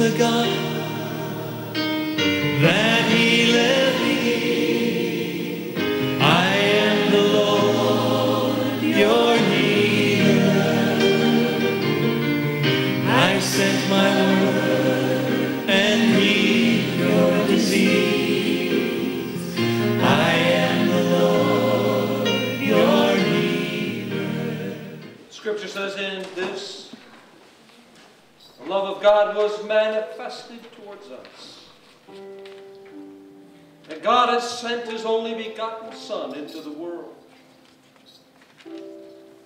the God God was manifested towards us. That God has sent His only begotten Son into the world.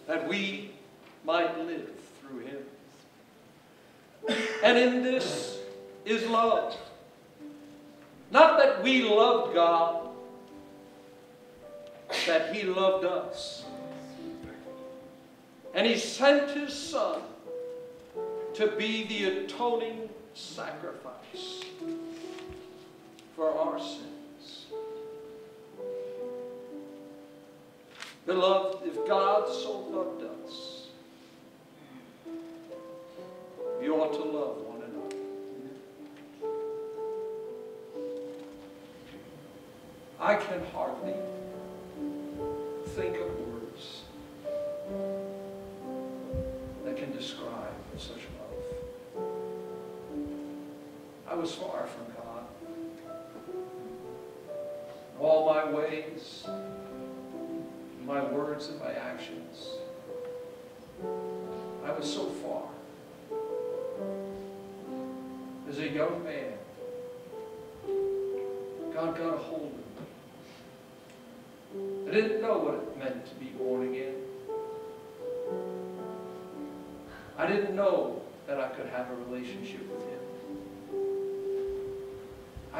That we might live through Him. And in this is love. Not that we loved God, that He loved us. And he sent his son to be the atoning sacrifice for our sins. Beloved, if God so loved us, we ought to love one another. I can hardly think of words that can describe such. I was far from God. In all my ways, my words and my actions, I was so far. As a young man, God got a hold of me. I didn't know what it meant to be born again. I didn't know that I could have a relationship with Him.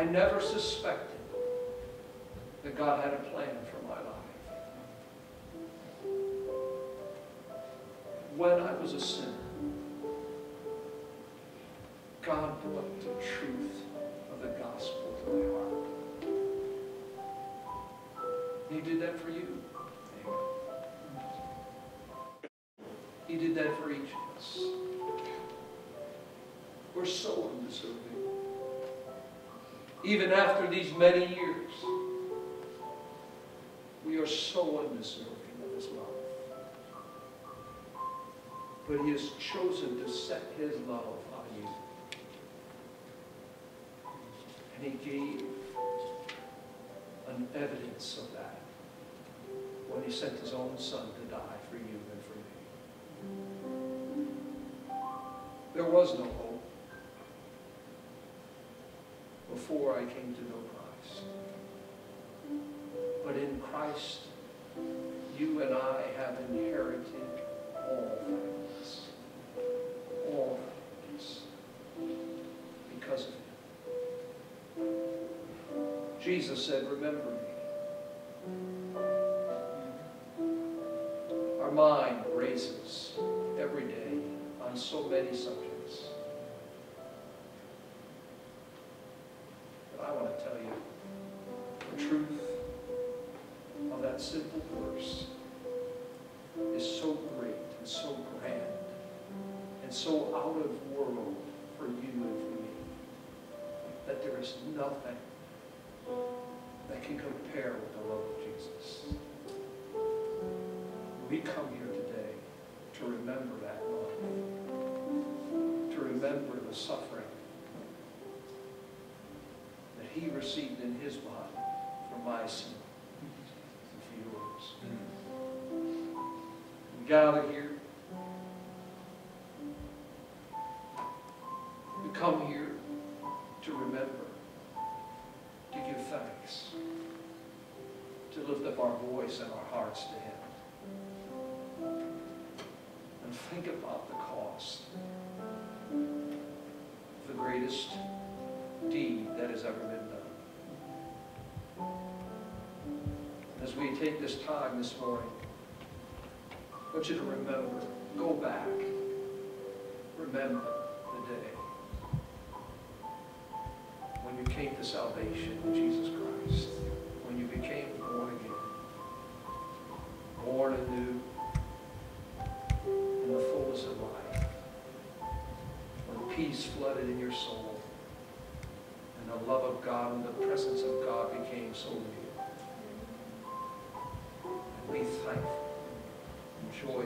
I never suspected that God had a plan for my life. When I was a sinner, after these many years, we are so undeserving of His love. But He has chosen to set His love on you. And He gave an evidence of that when He sent His own Son to die for you and for me. There was no hope before I came to know Christ. But in Christ, you and I have inherited all things. All things. Because of Him. Jesus said, remember me. Our mind races every day on so many subjects. He received in his body for my sin and for yours. We gather here. We come here to remember, to give thanks, to lift up our voice and our hearts to him. And think about the cost the greatest deed that has ever been As we take this time this morning, I want you to remember, go back, remember the day when you came to salvation in Jesus Christ, when you became born again, born anew in the fullness of life, when peace flooded in your soul, and the love of God and the presence of God And be thankful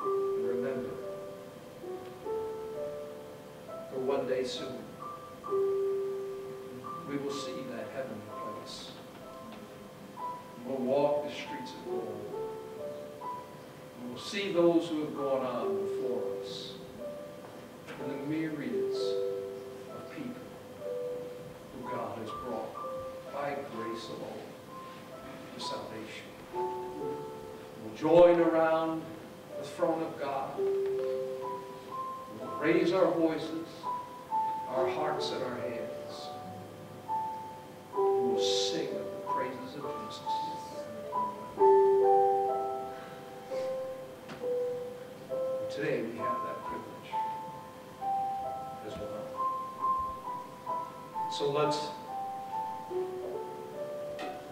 and remember for one day soon we will see that heavenly place. We'll walk the streets of gold. We'll see those who have gone on our voices, our hearts and our hands. We will sing of the praises of Jesus. Today we have that privilege as well. So let's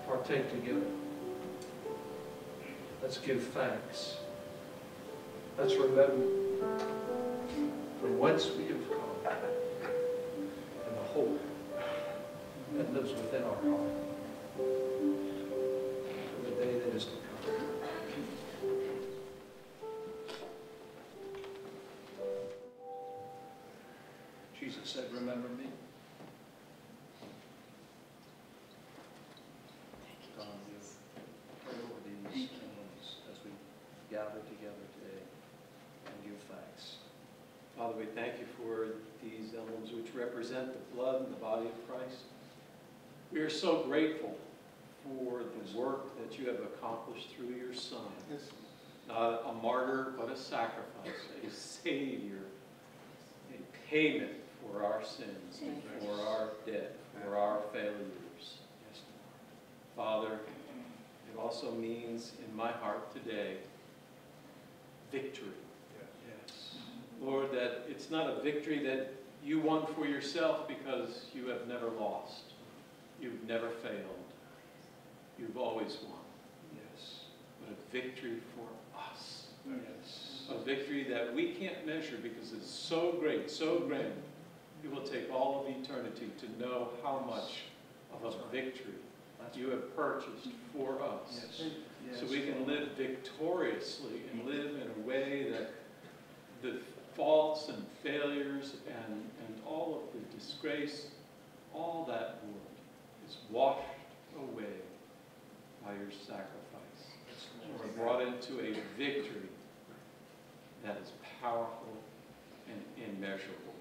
partake together. Let's give thanks. Let's remember whence we have come and the hope that lives within our heart for the day that is to come. Jesus said, remember me. Don, you pray over these emblems as we gather together today and give thanks. Father, we thank you for these emblems which represent the blood and the body of Christ. We are so grateful for the work that you have accomplished through your Son. Not a martyr, but a sacrifice, a Savior, a payment for our sins, for our debt, for our failures. Yes, Father, it also means in my heart today, victory. Yes. Lord, that it's not a victory that you won for yourself because you have never lost. You've never failed. You've always won. Yes. But a victory for us. Yes. A victory that we can't measure because it's so great, so grand. It will take all of eternity to know how much of a victory you have purchased for us. Yes. So we can live victoriously and live in a way that the faults and failures and, and all of the disgrace, all that, Lord, is washed away by your sacrifice. Yes, And we're brought into a victory that is powerful and immeasurable.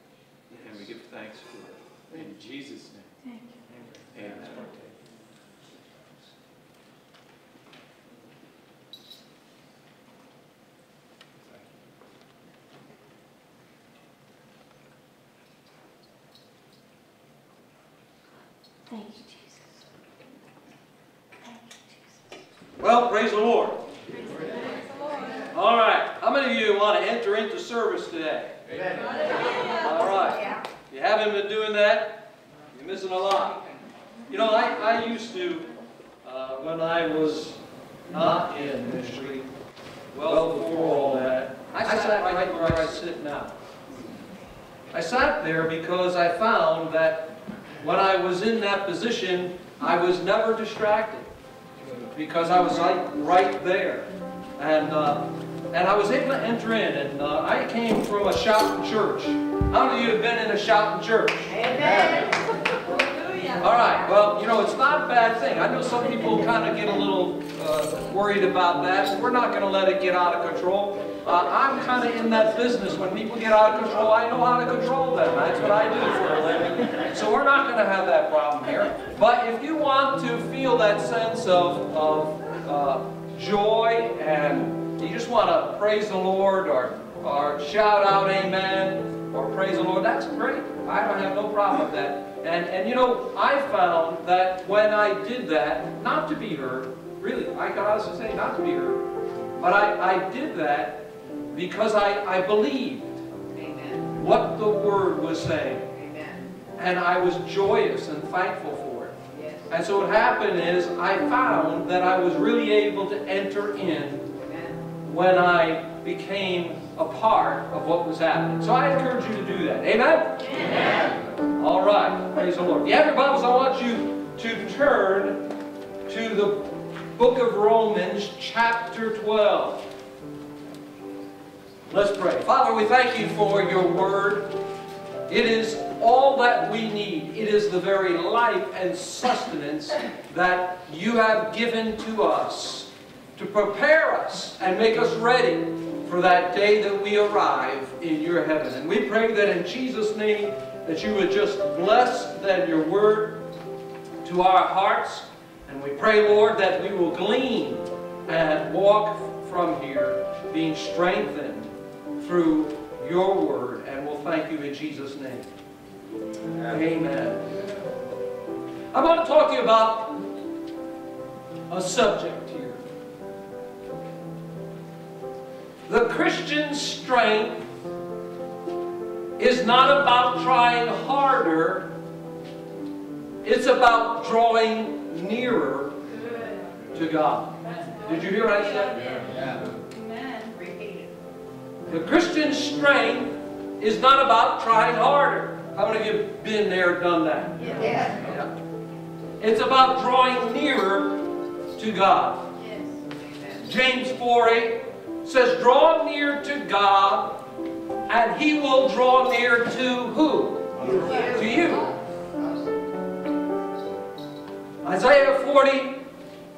And we give thanks for it. In Jesus' name. Amen. Amen. Let's partake. Thank you. Thank you, Jesus. Thank you, Jesus. Well, praise the Lord. All right. How many of you want to enter into service today? All right. You haven't been doing that, you're missing a lot. You know, I, I used to, uh, when I was not in ministry, well before all that, I sat right where I sit now. I sat there because I found that when I was in that position, I was never distracted because I was like right there. And, uh, and I was able to enter in, and uh, I came from a shouting church. How many of you have been in a shouting church? All right, well, you know, it's not a bad thing. I know some people kind of get a little uh, worried about that, we're not going to let it get out of control. Uh, I'm kind of in that business. When people get out of control, I know how to control them. That's what I do for a living. So we're not going to have that problem here. But if you want to feel that sense of, of uh, joy and you just want to praise the Lord or, or shout out amen or praise the Lord, that's great. I don't have no problem with that. And, and you know, I found that when I did that, not to be heard, really, I can honestly say not to be heard, but I, I did that because I, I believed Amen. what the Word was saying. Amen. And I was joyous and thankful for it. Yes. And so what happened is I found that I was really able to enter in Amen. when I became a part of what was happening. So I encourage you to do that. Amen? Amen. All right. Praise the Lord. If you have your Bibles, I want you to turn to the book of Romans, chapter 12. Let's pray. Father, we thank you for your word. It is all that we need. It is the very life and sustenance that you have given to us to prepare us and make us ready for that day that we arrive in your heaven. And we pray that in Jesus' name that you would just bless that your word to our hearts. And we pray, Lord, that we will glean and walk from here being strengthened through your word. And we'll thank you in Jesus' name. Amen. I want to talk to you about a subject here. The Christian strength is not about trying harder, it's about drawing nearer to God. Did you hear what I said? Amen. The Christian strength is not about trying harder. How many of you have been there, done that? Yeah. Yeah. It's about drawing nearer to God. Yes. James 4 8 says, Draw near to God, and He will draw near to who? To you. Isaiah 40,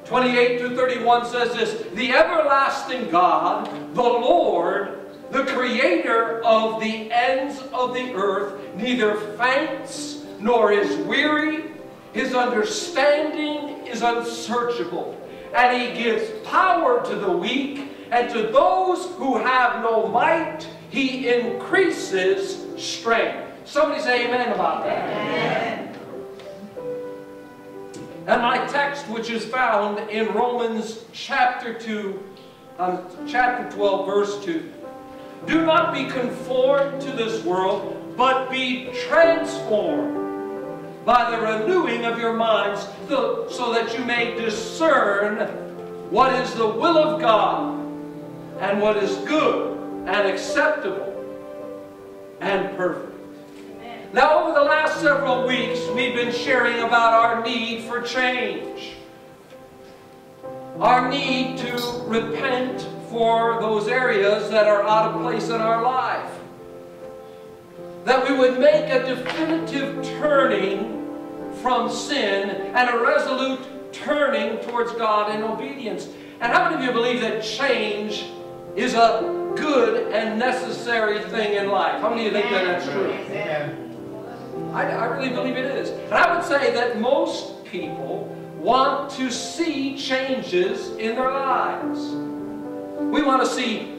28 through 31 says this The everlasting God, the Lord, the creator of the ends of the earth, neither faints nor is weary. His understanding is unsearchable. And he gives power to the weak, and to those who have no might, he increases strength. Somebody say amen about that. Amen. And my text, which is found in Romans chapter 2, um, chapter 12, verse 2. Do not be conformed to this world, but be transformed by the renewing of your minds, so that you may discern what is the will of God, and what is good, and acceptable, and perfect. Amen. Now, over the last several weeks, we've been sharing about our need for change. Our need to repent for those areas that are out of place in our life. That we would make a definitive turning from sin and a resolute turning towards God in obedience. And how many of you believe that change is a good and necessary thing in life? How many of you think that that's true? I, I really believe it is. And I would say that most people want to see changes in their lives. We want to see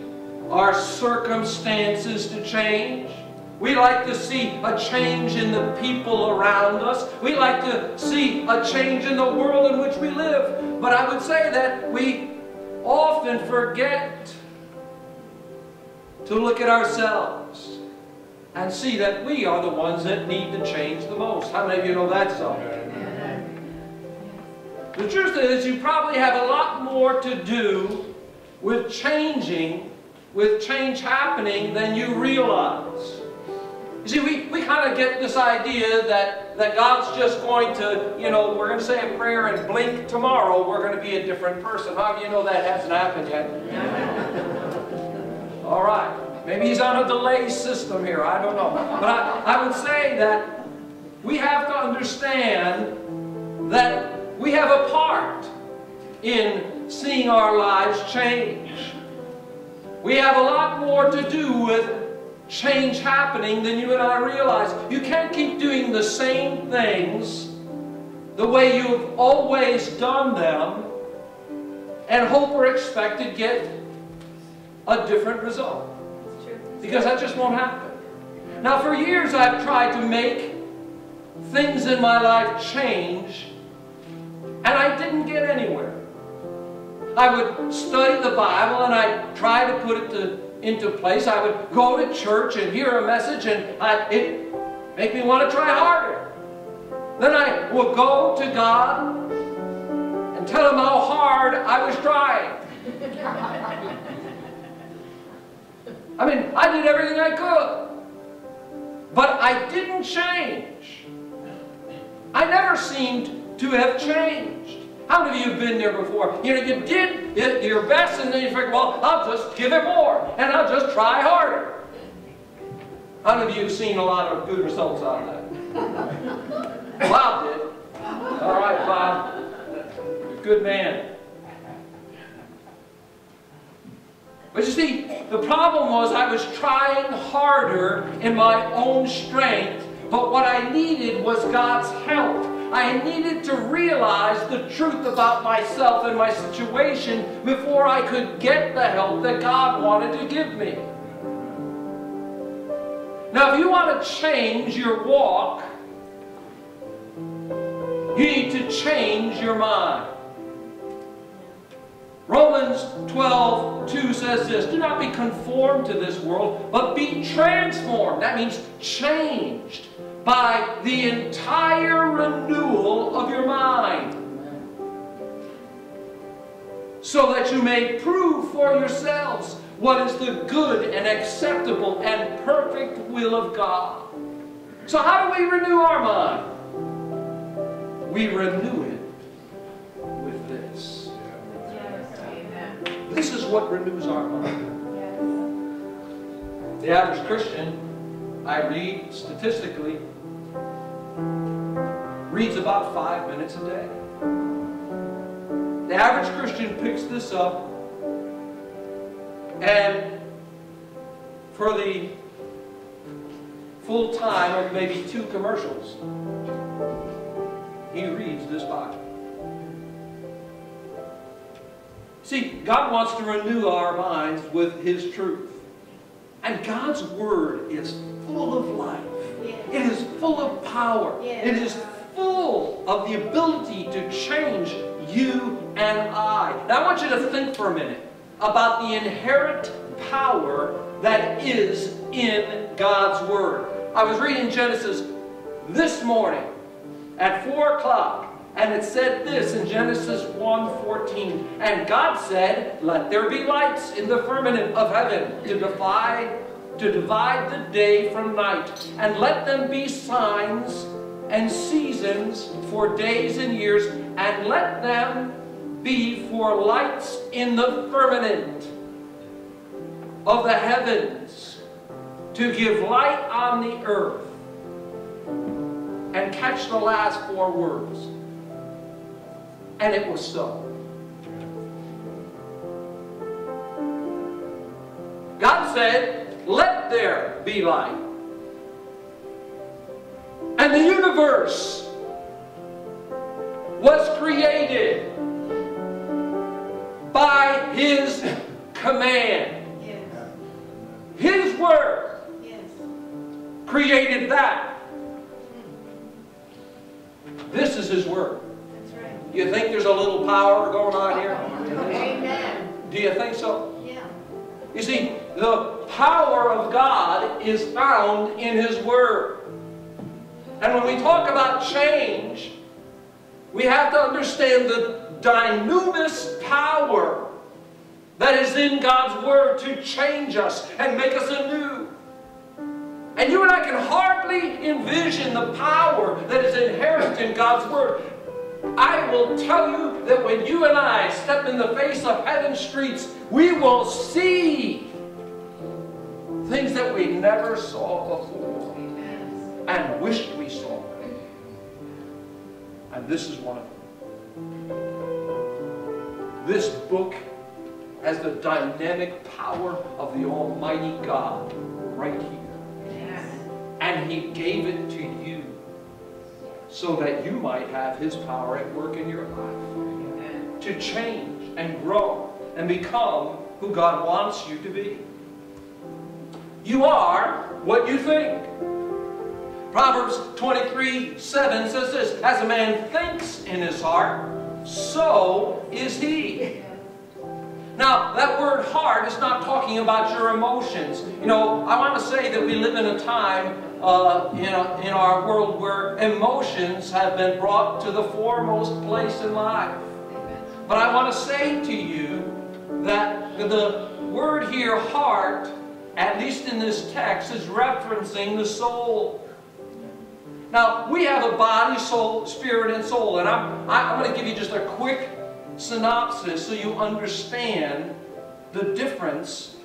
our circumstances to change. We like to see a change in the people around us. We like to see a change in the world in which we live. But I would say that we often forget to look at ourselves and see that we are the ones that need to change the most. How many of you know that so? The truth is, you probably have a lot more to do with changing, with change happening than you realize. You see, we, we kind of get this idea that, that God's just going to, you know, we're going to say a prayer and blink tomorrow, we're going to be a different person. How do you know that hasn't happened yet? All right. Maybe he's on a delay system here. I don't know. But I, I would say that we have to understand that we have a part in seeing our lives change. We have a lot more to do with change happening than you and I realize. You can't keep doing the same things the way you've always done them and hope or expect to get a different result. Because that just won't happen. Now, for years I've tried to make things in my life change, and I didn't get anywhere. I would study the Bible and I'd try to put it to, into place. I would go to church and hear a message, and it make me want to try harder. Then I would go to God and tell him how hard I was trying. I mean, I did everything I could. But I didn't change. I never seemed to have changed. How many of you have been there before? You know, you did it, your best, and then you figure, well, I'll just give it more, and I'll just try harder. How many of you have seen a lot of good results out of that? Bob did. All right, Bob. Good man. But you see, the problem was I was trying harder in my own strength, but what I needed was God's help. I needed to realize the truth about myself and my situation before I could get the help that God wanted to give me. Now, if you want to change your walk, you need to change your mind. Romans 12, 2 says this Do not be conformed to this world, but be transformed. That means changed by the entire renewal of your mind. So that you may prove for yourselves what is the good and acceptable and perfect will of God. So, how do we renew our mind? We renew it with this. This is what renews our mind. The average Christian, I read statistically, reads about five minutes a day. The average Christian picks this up and for the full time of maybe two commercials, he reads this Bible. See, God wants to renew our minds with His truth. And God's Word is full of life. It is full of power. It is full of the ability to change you and I. Now I want you to think for a minute about the inherent power that is in God's Word. I was reading Genesis this morning at 4 o'clock. And it said this in Genesis 1:14, and God said, "Let there be lights in the firmament of heaven to divide to divide the day from night, and let them be signs and seasons for days and years, and let them be for lights in the firmament of the heavens to give light on the earth." And catch the last four words. And it was so. God said, let there be light. And the universe was created by His command. Yes. His word Yes. created that. This is His word. That's right. Do you think there's a little power going on here? Amen. Do you think so? Yeah. You see, the power of God is found in His Word. And when we talk about change, we have to understand the dynamis power that is in God's Word to change us and make us anew. And you and I can hardly envision the power that is inherent in God's Word. I will tell you that when you and I step in the face of heaven's streets, we will see things that we never saw before. And wished we saw. And this is one of them. This book has the dynamic power of the Almighty God right here. Yes. And He gave it to you so that you might have His power at work in your life Amen. to change and grow and become who God wants you to be. You are what you think. Proverbs 23 7 says this As a man thinks in his heart, so is he. Now, that word heart is not talking about your emotions. You know, I want to say that we live in a time uh, in, a, in our world where emotions have been brought to the foremost place in life. But I want to say to you that the word here, heart, at least in this text, is referencing the soul. Now, we have a body, soul, spirit, and soul. And I'm, I'm going to give you just a quick synopsis so you understand the difference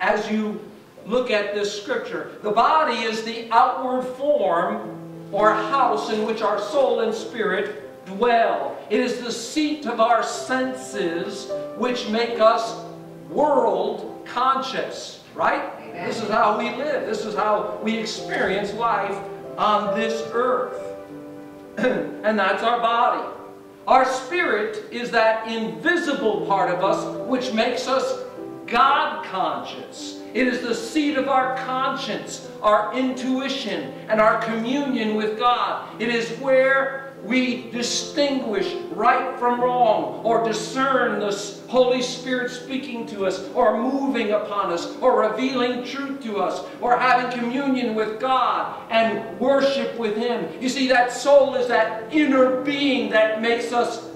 as you look at this scripture. The body is the outward form or house in which our soul and spirit dwell. It is the seat of our senses which make us world conscious, right? Amen. This is how we live. This is how we experience life on this earth. and that's our body. Our spirit is that invisible part of us which makes us God conscious. It is the seat of our conscience, our intuition, and our communion with God. It is where we distinguish right from wrong or discern the Holy Spirit speaking to us or moving upon us or revealing truth to us or having communion with God and worship with Him. You see, that soul is that inner being that makes us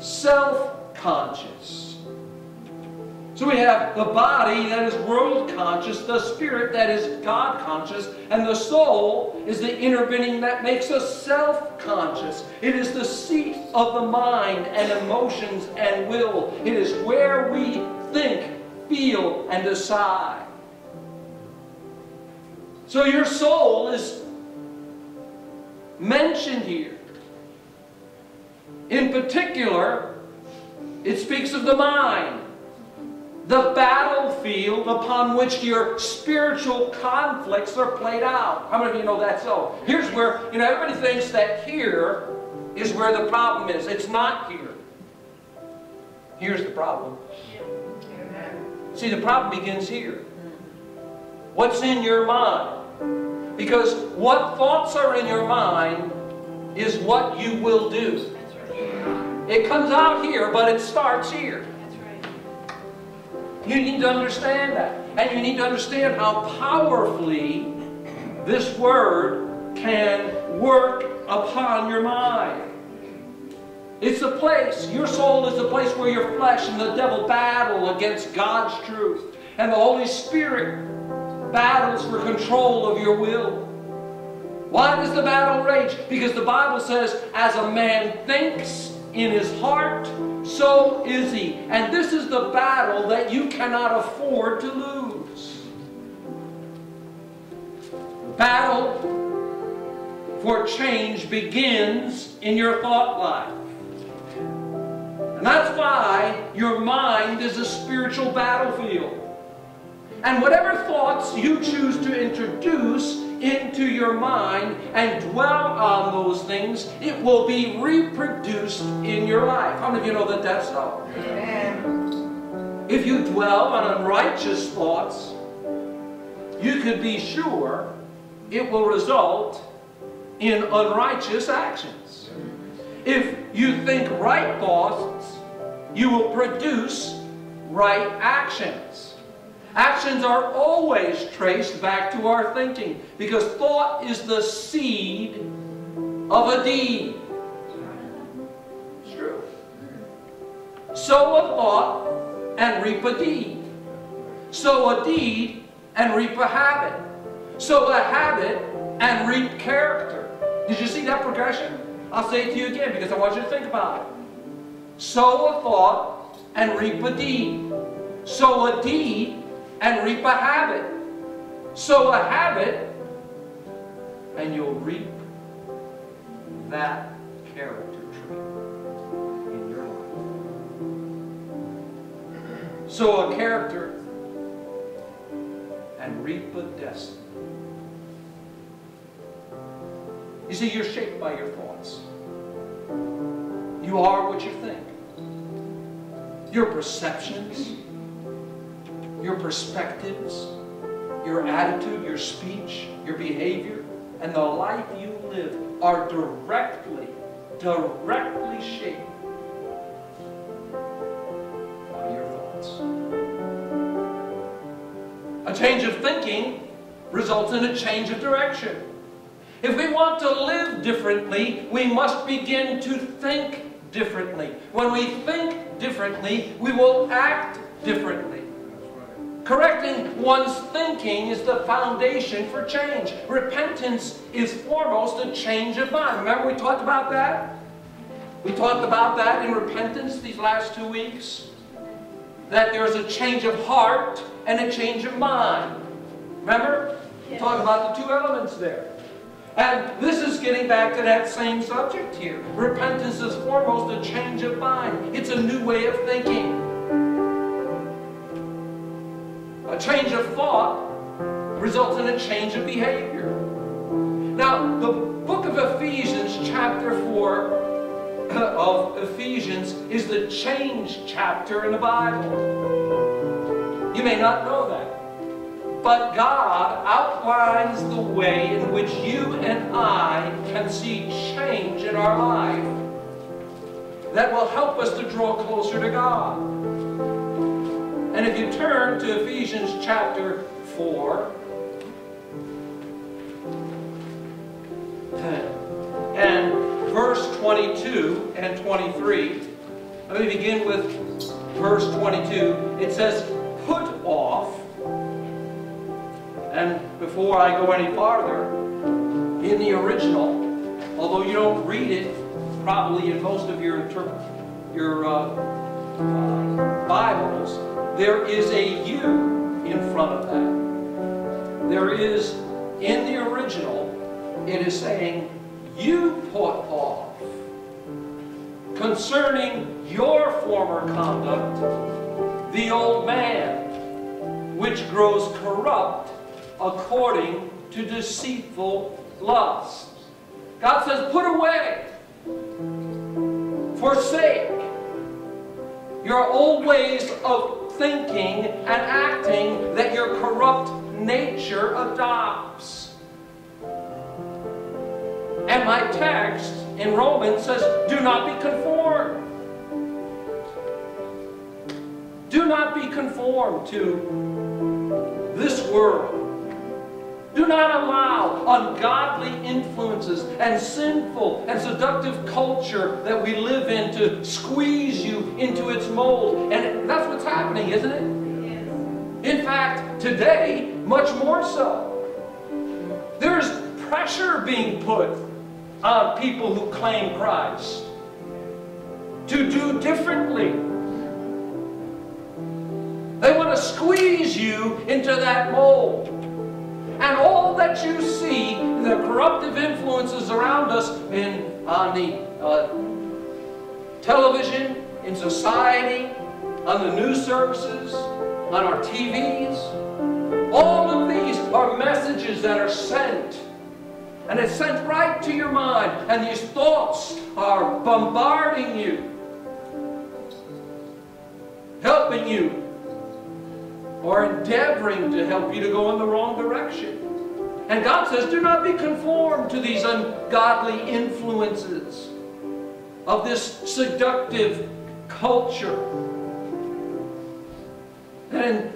self-conscious. So we have the body that is world conscious, the spirit that is God conscious, and the soul is the inner being that makes us self conscious. It is the seat of the mind and emotions and will. It is where we think, feel, and decide. So your soul is mentioned here. In particular, it speaks of the mind the battlefield upon which your spiritual conflicts are played out. How many of you know that so? Here's where, you know, everybody thinks that here is where the problem is. It's not here. Here's the problem. See, the problem begins here. What's in your mind? Because what thoughts are in your mind is what you will do. It comes out here, but it starts here. You need to understand that. And you need to understand how powerfully this word can work upon your mind. It's a place, your soul is a place where your flesh and the devil battle against God's truth. And the Holy Spirit battles for control of your will. Why does the battle rage? Because the Bible says, as a man thinks in his heart, so is he. And this is the battle that you cannot afford to lose. The battle for change begins in your thought life. And that's why your mind is a spiritual battlefield. And whatever thoughts you choose to introduce into your mind and dwell on those things, it will be reproduced in your life. How many of you know that that's so? Amen. If you dwell on unrighteous thoughts, you could be sure it will result in unrighteous actions. If you think right thoughts, you will produce right actions. Actions are always traced back to our thinking because thought is the seed of a deed. It's true. Sow a thought and reap a deed. Sow a deed and reap a habit. Sow a habit and reap character. Did you see that progression? I'll say it to you again because I want you to think about it. Sow a thought and reap a deed. Sow a deed and reap a habit. Sow a habit, and you'll reap that character trait in your life. Sow a character and reap a destiny. You see, you're shaped by your thoughts. You are what you think. Your perceptions, your perspectives, your attitude, your speech, your behavior, and the life you live are directly, directly shaped by your thoughts. A change of thinking results in a change of direction. If we want to live differently, we must begin to think differently. When we think differently, we will act differently. Correcting one's thinking is the foundation for change. Repentance is foremost a change of mind. Remember we talked about that? We talked about that in repentance these last two weeks. That there's a change of heart and a change of mind. Remember? We talked about the two elements there. And this is getting back to that same subject here. Repentance is foremost a change of mind. It's a new way of thinking. A change of thought results in a change of behavior. Now, the book of Ephesians, chapter 4 of Ephesians, is the change chapter in the Bible. You may not know that. But God outlines the way in which you and I can see change in our life that will help us to draw closer to God. And if you turn to Ephesians chapter 4, and verse 22 and 23, let me begin with verse 22. It says, Put off and before I go any farther, in the original, although you don't read it probably in most of your your uh, uh, Bibles, there is a "you" in front of that. There is in the original, it is saying, "You put off." Concerning your former conduct, the old man, which grows corrupt according to deceitful lusts. God says, put away, forsake your old ways of thinking and acting that your corrupt nature adopts. And my text in Romans says, do not be conformed. Do not be conformed to this world do not allow ungodly influences and sinful and seductive culture that we live in to squeeze you into its mold. And happening, isn't it? In fact, today, much more so. There's pressure being put on people who claim Christ to do differently. They want to squeeze you into that mold. And all that you see, the corruptive influences around us in, on the uh, television, in society, on the news services, on our TVs, all of these are messages that are sent. And it's sent right to your mind. And these thoughts are bombarding you, helping you or endeavoring to help you to go in the wrong direction. And God says, do not be conformed to these ungodly influences of this seductive culture. And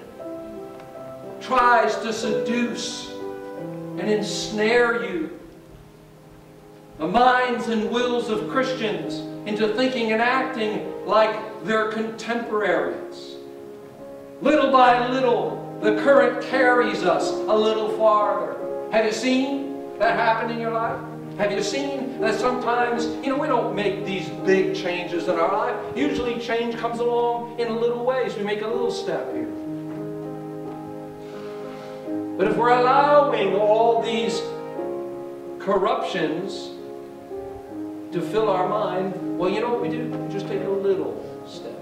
tries to seduce and ensnare you. The minds and wills of Christians into thinking and acting like their contemporaries. Little by little, the current carries us a little farther. Have you seen that happen in your life? Have you seen that sometimes, you know, we don't make these big changes in our life. Usually change comes along in little ways. We make a little step here. But if we're allowing all these corruptions to fill our mind, well, you know what we do? We just take a little step.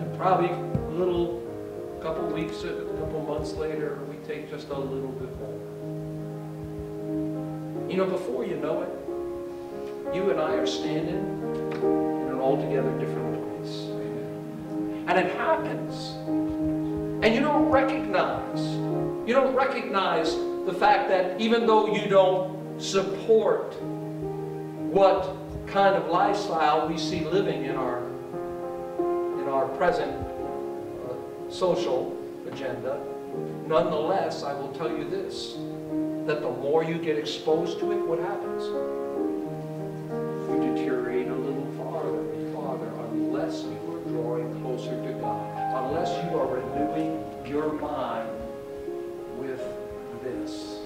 And probably a little, a couple weeks, a couple months later, we take just a little bit more. You know, before you know it, you and I are standing in an altogether different place. And it happens. And you don't recognize, you don't recognize the fact that even though you don't support what kind of lifestyle we see living in our in our present uh, social agenda. Nonetheless, I will tell you this, that the more you get exposed to it, what happens? You deteriorate a little farther and farther unless you are drawing closer to God, unless you are renewing your mind with this.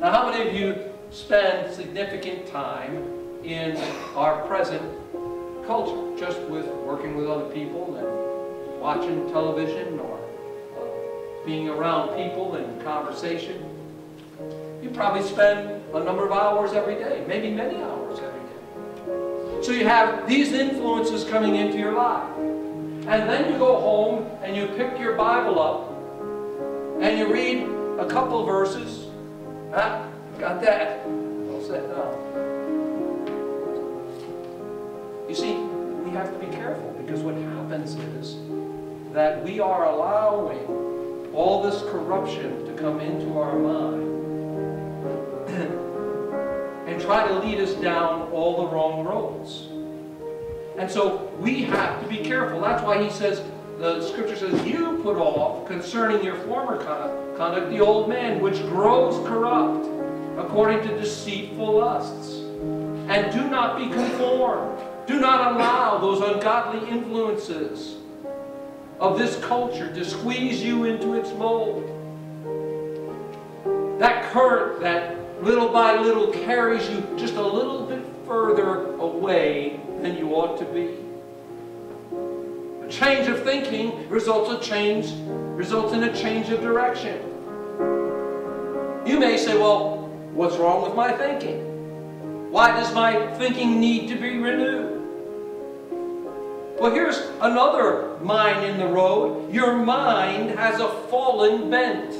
Now, how many of you spend significant time in our present culture, just with working with other people and watching television or uh, being around people and conversation? You probably spend a number of hours every day, maybe many hours every day. So you have these influences coming into your life. And then you go home and you pick your Bible up and you read a couple verses. Ah, got that. All set. You see, we have to be careful because what happens is that we are allowing all this corruption to come into our mind try to lead us down all the wrong roads. And so we have to be careful. That's why he says, the scripture says, you put off concerning your former conduct the old man, which grows corrupt according to deceitful lusts. And do not be conformed. Do not allow those ungodly influences of this culture to squeeze you into its mold. That current that little by little carries you just a little bit further away than you ought to be. A change of thinking results a change results in a change of direction. You may say, well, what's wrong with my thinking? Why does my thinking need to be renewed? Well, here's another mine in the road. Your mind has a fallen bent.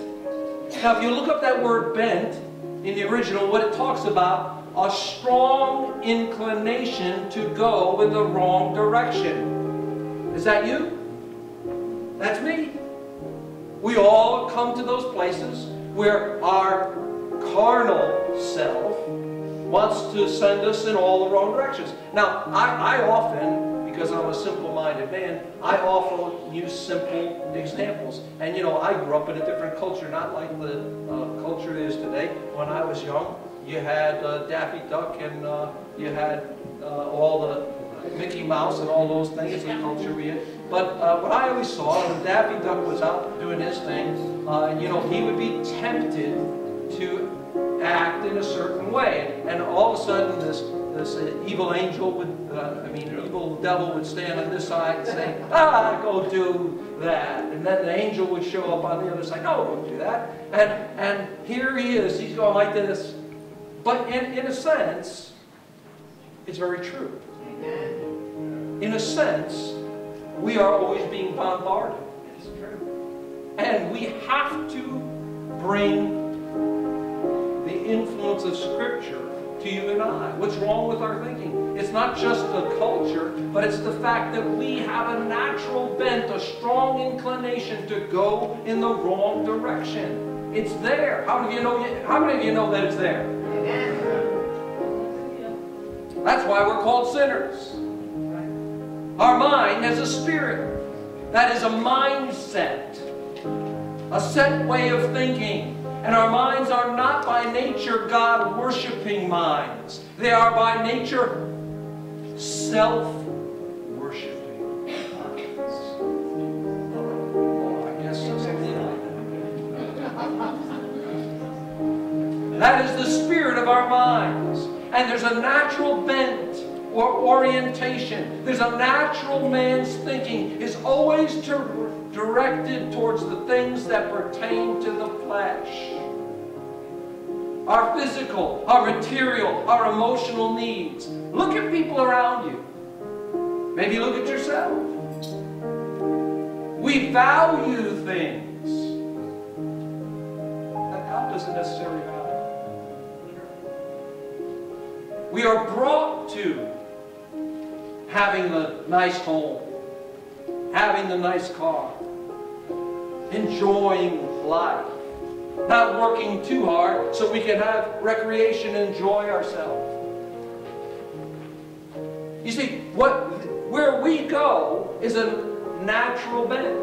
Now, if you look up that word bent in the original, what it talks about, a strong inclination to go in the wrong direction. Is that you? That's me. We all come to those places where our carnal self wants to send us in all the wrong directions. Now, I, I often, because I'm a simple-minded man, I often use simple examples. And you know, I grew up in a different culture, not like the uh, culture is today. When I was young, you had uh, Daffy Duck and uh, you had uh, all the Mickey Mouse and all those things, the culture we had. But uh, what I always saw, when Daffy Duck was out doing his thing, uh, you know, he would be tempted to act in a certain way. And all of a sudden, this this evil angel would, uh, I mean, an evil devil would stand on this side and say, ah, go do that. And then the angel would show up on the other side, no, don't do that. And, and here he is, he's going like this. But in, in a sense, it's very true. In a sense, we are always being bombarded. It's true. And we have to bring the influence of Scripture to you and I. What's wrong with our thinking? It's not just the culture, but it's the fact that we have a natural bent, a strong inclination to go in the wrong direction. It's there. How many of you know, how many of you know that it's there? That's why we're called sinners. Our mind has a spirit. That is a mindset, a set way of thinking. And our minds are not by nature God worshiping minds. They are by nature self worshiping minds. Oh, I guess That is the spirit of our minds. And there's a natural bent or orientation. There's a natural man's thinking is always directed towards the things that pertain to the flesh. Our physical, our material, our emotional needs. Look at people around you. Maybe look at yourself. We value things that God doesn't necessarily value. We are brought to having the nice home, having the nice car, enjoying life, not working too hard so we can have recreation and enjoy ourselves. You see, what, where we go is a natural bent.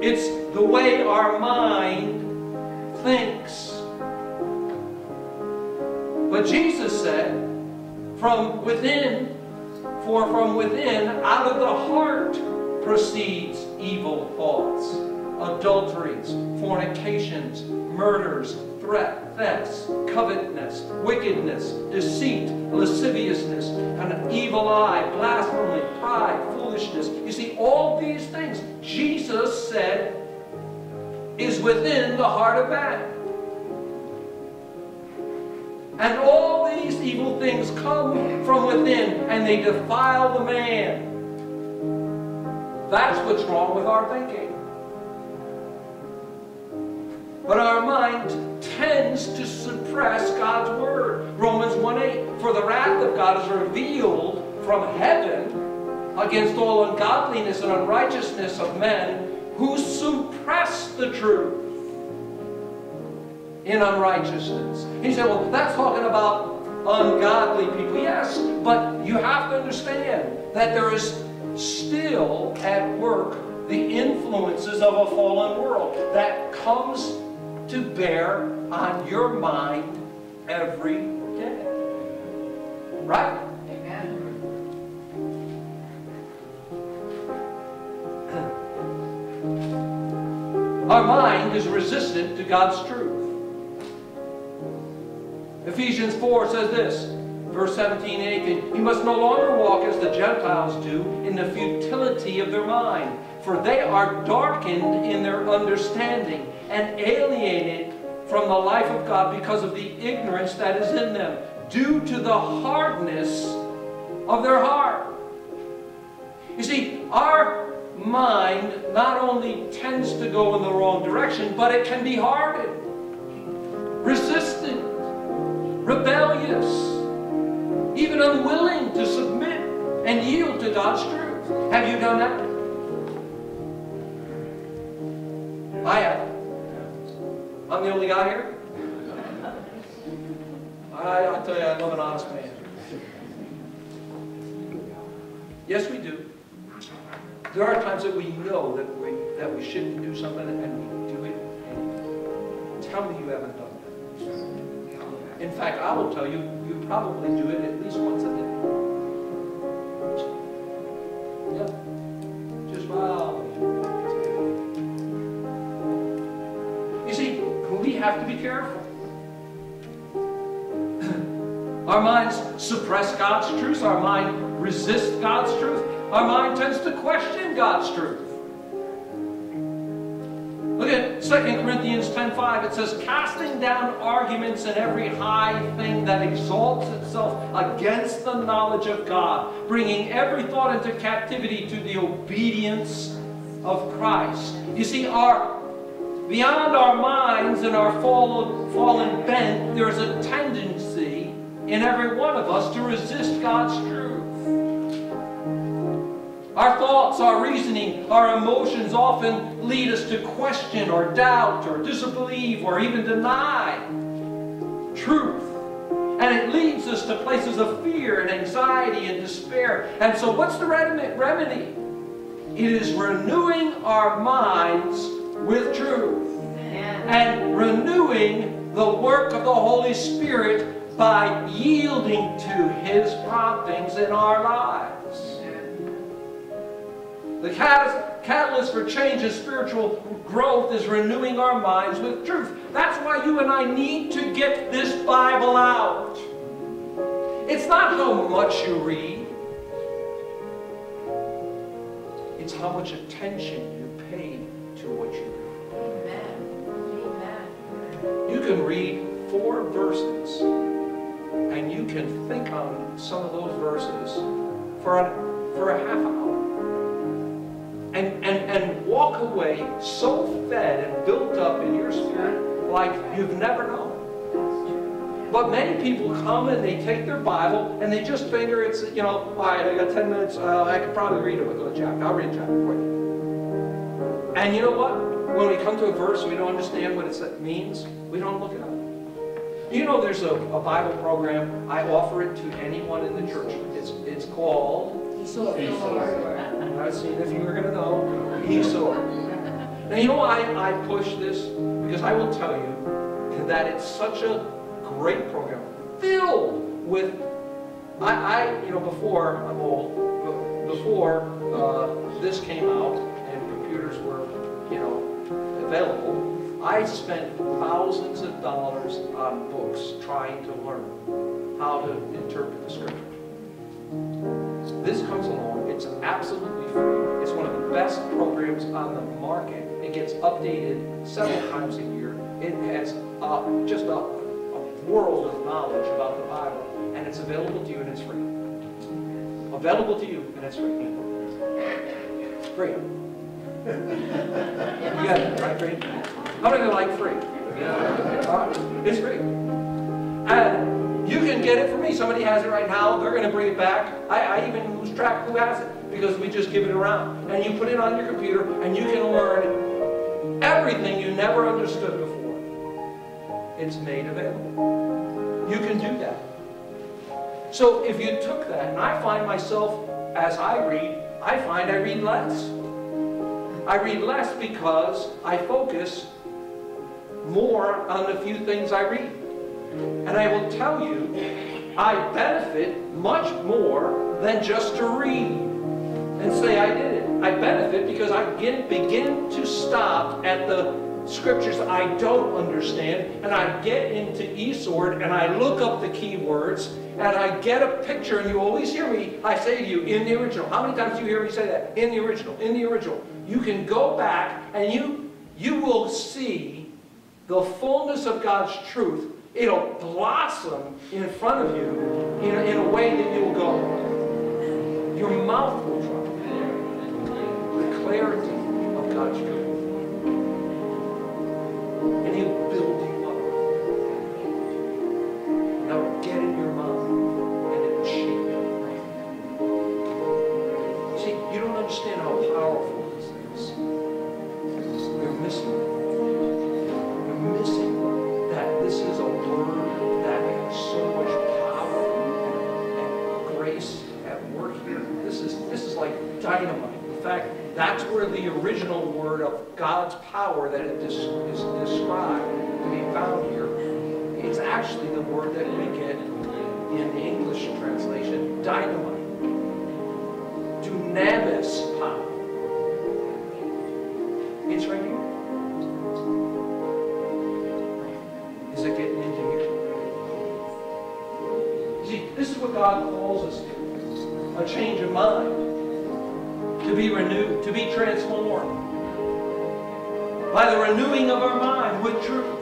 It's the way our mind thinks. But Jesus said, from within for from within, out of the heart, proceeds evil thoughts. adulteries, fornications, murders, threat, thefts, covetousness, wickedness, deceit, lasciviousness, an evil eye, blasphemy, pride, foolishness. You see, all these things Jesus said is within the heart of man. And all these evil things come from within and they defile the man. That's what's wrong with our thinking. But our mind tends to suppress God's word. Romans 1:8, for the wrath of God is revealed from heaven against all ungodliness and unrighteousness of men who suppress the truth in unrighteousness. He said, well, that's talking about ungodly people. Yes, but you have to understand that there is still at work the influences of a fallen world that comes to bear on your mind every day. Right? Amen. Our mind is resistant to God's truth. Ephesians 4 says this, verse 17 and 18, You must no longer walk as the Gentiles do in the futility of their mind, for they are darkened in their understanding and alienated from the life of God because of the ignorance that is in them, due to the hardness of their heart. You see, our mind not only tends to go in the wrong direction, but it can be hardened, resistant, rebellious, even unwilling to submit and yield to God's truth. Have you done that? I have. I'm the only guy here? I, I tell you, I love an honest man. Yes, we do. There are times that we know that we that we shouldn't do something and we do it. Tell me you haven't done that. In fact, I will tell you, you probably do it at least once a day. Just. You see, we have to be careful. Our minds suppress God's truth. Our mind resists God's truth. Our mind tends to question God's truth. 2 Corinthians 10.5. It says, casting down arguments and every high thing that exalts itself against the knowledge of God, bringing every thought into captivity to the obedience of Christ. You see, our beyond our minds and our fallen, fallen bent, there's a tendency in every one of us to resist God's truth. Our thoughts, our reasoning, our emotions often lead us to question or doubt or disbelieve or even deny truth. And it leads us to places of fear and anxiety and despair. And so what's the remedy? It is renewing our minds with truth. And renewing the work of the Holy Spirit by yielding to His promptings in our lives. The catalyst for change and spiritual growth is renewing our minds with truth. That's why you and I need to get this Bible out. It's not how much you read. It's how much attention you pay to what you read. Amen. Amen. You can read four verses and you can think on some of those verses for a, for a half hour. And, and, and walk away so fed and built up in your spirit like you've never known. But many people come and they take their Bible and they just finger it's, you know, all right, I got 10 minutes, uh, I could probably read a chapter. I'll read a chapter for you. And you know what? When we come to a verse we don't understand what it means, we don't look it up. You know there's a, a Bible program, I offer it to anyone in the church. It's, it's called I see if you were going to know, eSword. Now you know why I push this? Because I will tell you that it's such a great program, filled with, I, I you know, before, I'm old, before uh, this came out and computers were, you know, available. I spent thousands of dollars on books trying to learn how to interpret the scriptures. This comes along, it's absolutely free. It's one of the best programs on the market. It gets updated several times a year. It has uh, just a, a world of knowledge about the Bible, and it's available to you and it's free. Available to you and it's free. Free. You got it, right, free? How many like free? Right, it's free. And you can get it for me. Somebody has it right now. They're going to bring it back. I, I even lose track who has it because we just give it around. And you put it on your computer and you can learn everything you never understood before. It's made available. You can do that. So if you took that, and I find myself, as I read, I find I read less. I read less because I focus more on the few things I read. And I will tell you, I benefit much more than just to read and say I did it. I benefit because I begin, begin to stop at the scriptures I don't understand, and I get into eSword and I look up the keywords and I get a picture, and you always hear me, I say to you, in the original. How many times do you hear me say that? In the original, in the original. You can go back and you, you will see the fullness of God's truth. It'll blossom in front of you in a, in a way that you'll go. Your mouth will drop. The clarity of God's truth. And He'll build you God calls us to. A change of mind. To be renewed, to be transformed. By the renewing of our mind with truth.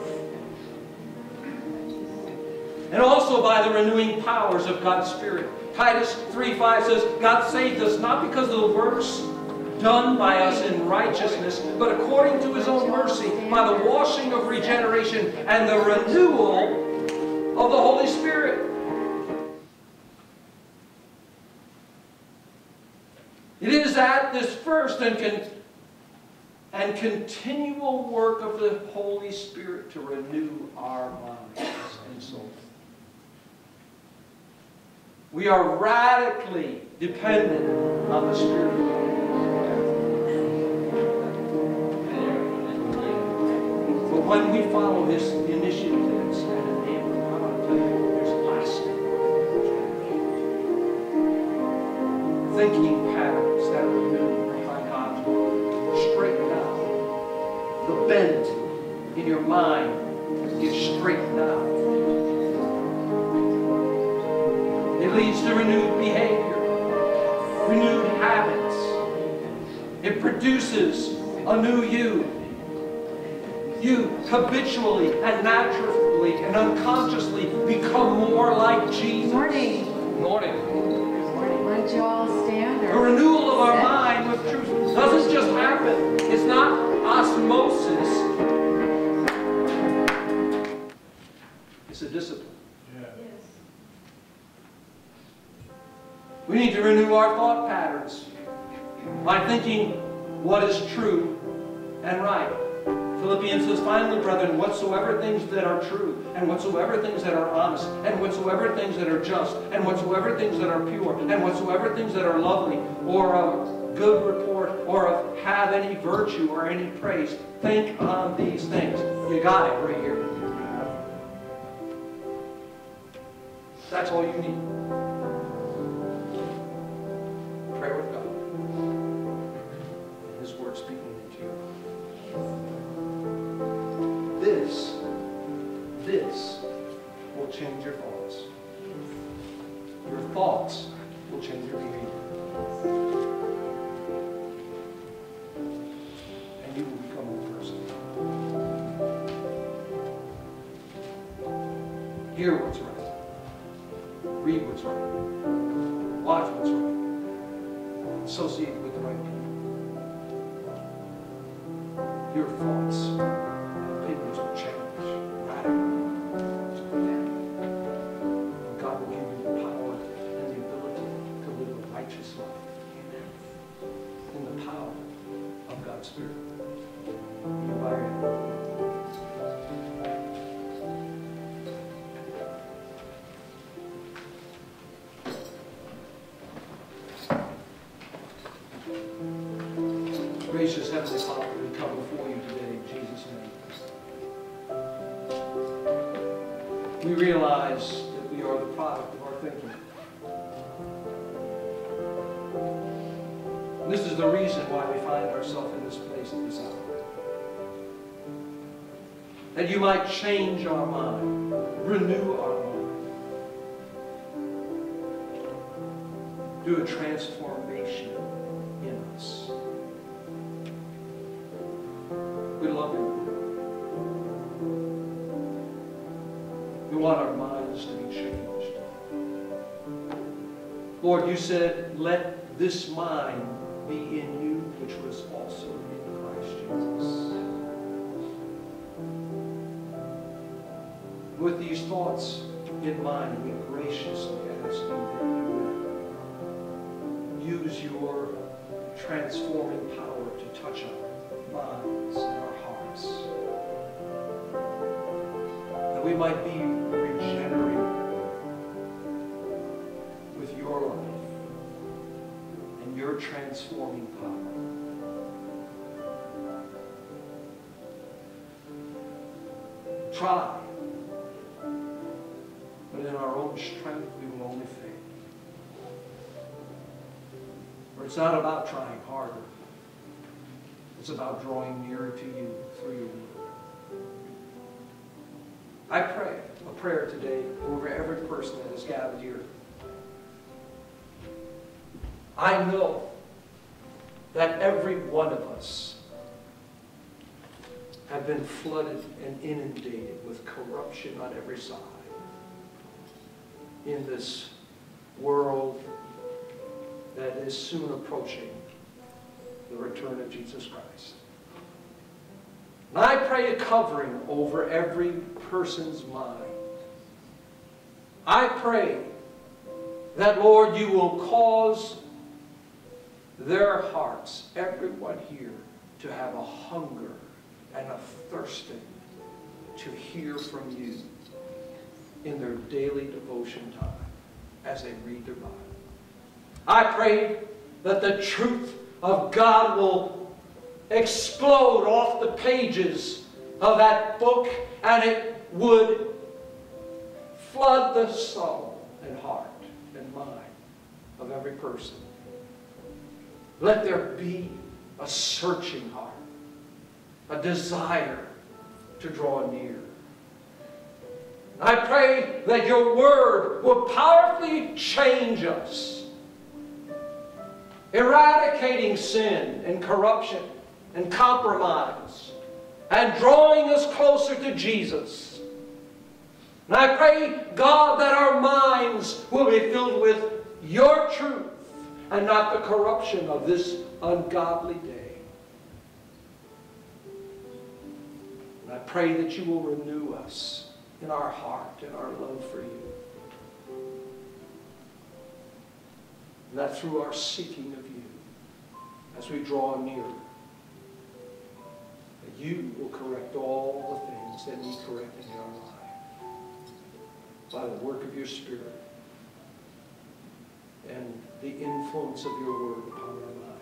And also by the renewing powers of God's Spirit. Titus 3.5 says, God saved us not because of the works done by us in righteousness, but according to his own mercy, by the washing of regeneration and the renewal of the Holy Spirit. First and, con- and continual work of the Holy Spirit to renew our minds and souls. We are radically dependent on the Spirit of God. But when we follow His a new you. You habitually and naturally and unconsciously become more like Jesus. Morning. Morning. Morning. Why don't you all stand The renewal of our mind with truth doesn't just happen. It's not osmosis. It's a discipline. We need to renew our thought patterns by thinking what is true and right. Philippians says, finally, brethren, whatsoever things that are true, and whatsoever things that are honest, and whatsoever things that are just, and whatsoever things that are pure, and whatsoever things that are lovely, or of good report, or of have any virtue or any praise, think on these things. You got it right here. That's all you need. Change your thoughts. Your thoughts will change your behavior. And you will become a person. Hear what's right. Read what's right. Watch what's right. Associate with the right people. Your thoughts Gracious Heavenly Father, we come before you today in Jesus' name. We realize that we are the product of our thinking. And this is the reason why we find ourselves in this place at this hour. That you might change our mind, renew our mind, do a transformation said, let this mind be in you, which was also in Christ Jesus. With these thoughts in mind, we graciously ask you that you would use your transforming power to touch our minds and our hearts. That we might be transforming power. Try. But in our own strength, we will only fail. For it's not about trying harder. It's about drawing nearer to you through your word. I pray a prayer today over every person that is gathered here. I know that every one of us have been flooded and inundated with corruption on every side in this world that is soon approaching the return of Jesus Christ. And I pray a covering over every person's mind. I pray that, Lord, you will cause their hearts, everyone here, to have a hunger and a thirsting to hear from you in their daily devotion time as they read their Bible. I pray that the truth of God will explode off the pages of that book and it would flood the soul and heart and mind of every person. Let there be a searching heart, a desire to draw near. I pray that your word will powerfully change us, eradicating sin and corruption and compromise and drawing us closer to Jesus. And I pray, God, that our minds will be filled with your truth and not the corruption of this ungodly day. And I pray that you will renew us in our heart and our love for you. And that through our seeking of you, as we draw near, that you will correct all the things that need correcting in our life by the work of your Spirit and the influence of your word upon our mind.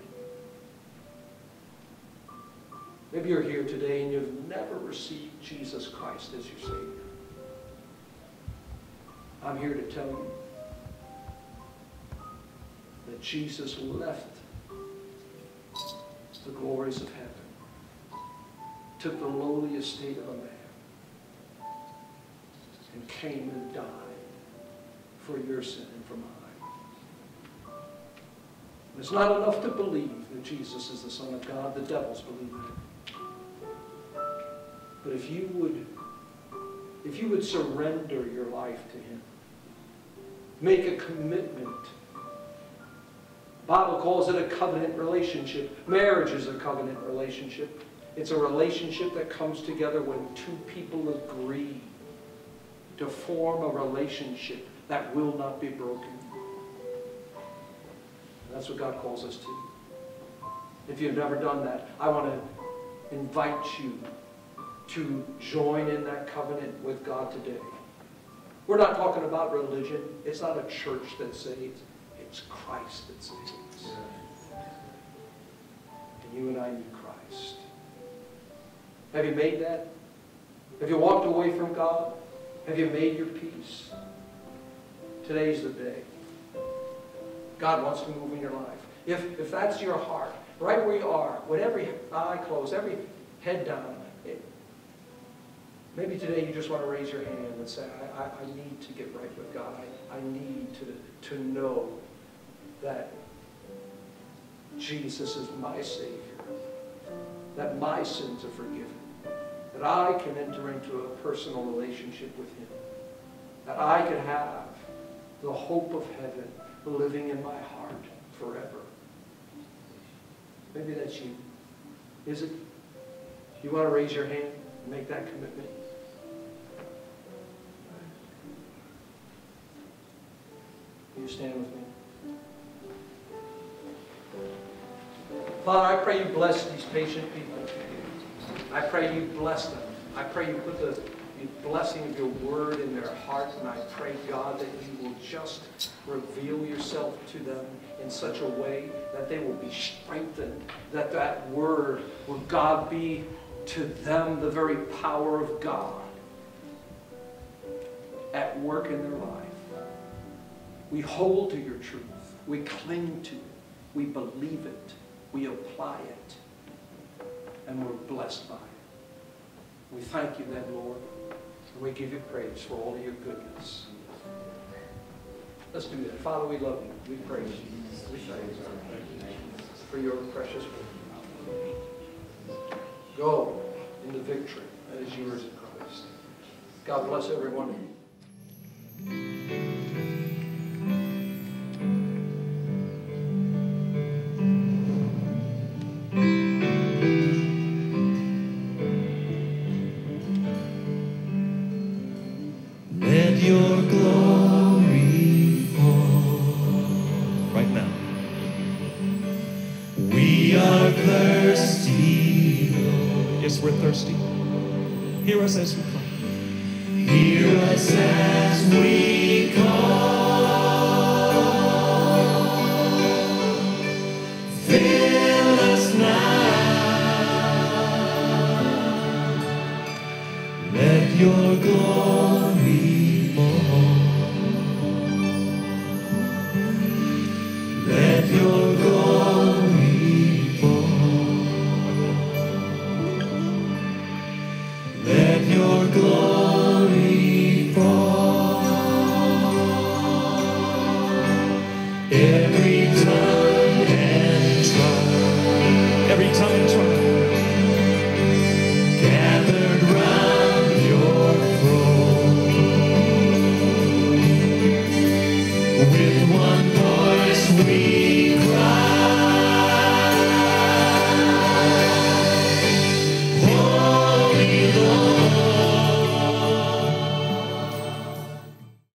Maybe you're here today and you've never received Jesus Christ as your Savior. I'm here to tell you that Jesus left the glories of heaven, took the lowly estate of a man, and came and died for your sin and for mine. It's not enough to believe that Jesus is the Son of God. The devils believe that. But if you would, if you would surrender your life to Him, make a commitment. Bible calls it a covenant relationship. Marriage is a covenant relationship. It's a relationship that comes together when two people agree to form a relationship that will not be broken. That's what God calls us to. If you've never done that, I want to invite you to join in that covenant with God today. We're not talking about religion. It's not a church that saves. It's Christ that saves. And you and I need Christ. Have you made that? Have you walked away from God? Have you made your peace? Today's the day. God wants to move in your life. If, if that's your heart, right where you are, with every eye closed, every head down, it, maybe today you just want to raise your hand and say, I, I, I need to get right with God. I, I need to, to know that Jesus is my Savior, that my sins are forgiven, that I can enter into a personal relationship with Him, that I can have the hope of heaven living in my heart forever. Maybe that's you. Is it? You want to raise your hand and make that commitment? Will you stand with me? Father, I pray you bless these patient people. I pray you bless them. I pray you put the blessing of your word in their heart, and I pray, God, that you will just reveal yourself to them in such a way that they will be strengthened, that that word will, God, be to them the very power of God at work in their life. We hold to your truth. We cling to it. We believe it. We apply it. And we're blessed by it. We thank you then, Lord. And we give you praise for all of your goodness. Let's do that. Father, we love you. We praise you. We thank you for your precious word. Go in the victory that is yours in Christ. God bless everyone.